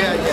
yeah.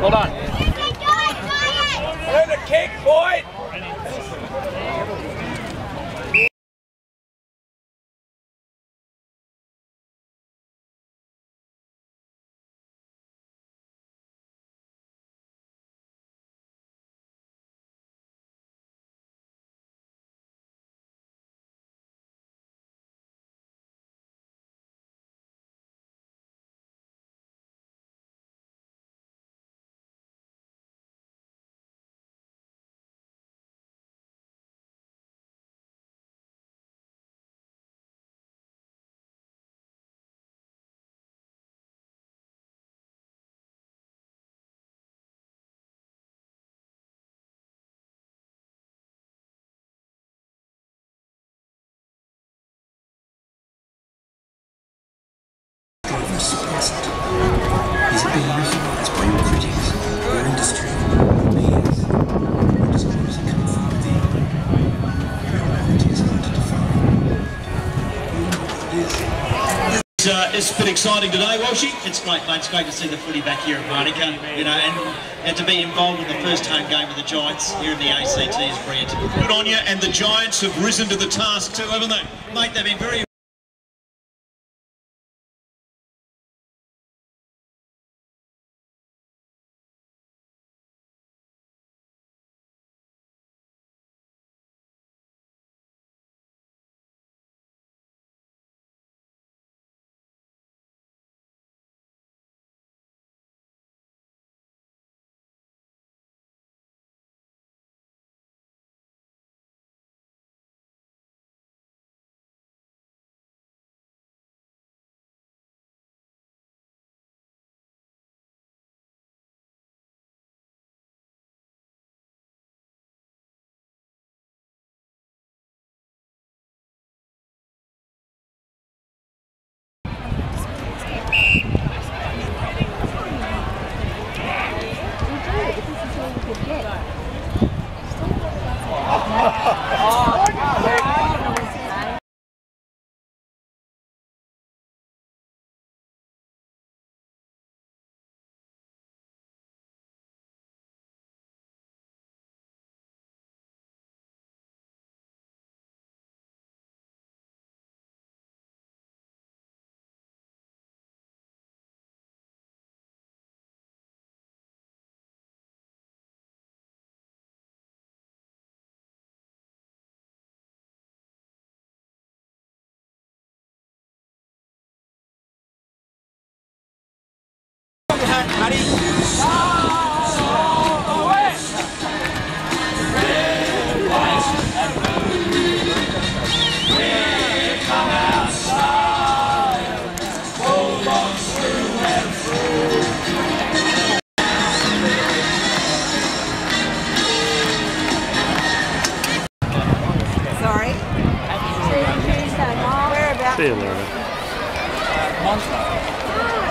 Hold on. Let the kick, boy! Driver suppressed. Is it being recognised by your critics, your industry, uh, it's been exciting today, Walshy. It's great, mate. It's great to see the footy back here at Manuka, you know, and, and to be involved in the first home game of the Giants here in the ACT is brilliant. Good on you, and the Giants have risen to the task too, haven't they? Mate, they've been very Sorry. Whereabouts? See you later. Uh, Monster.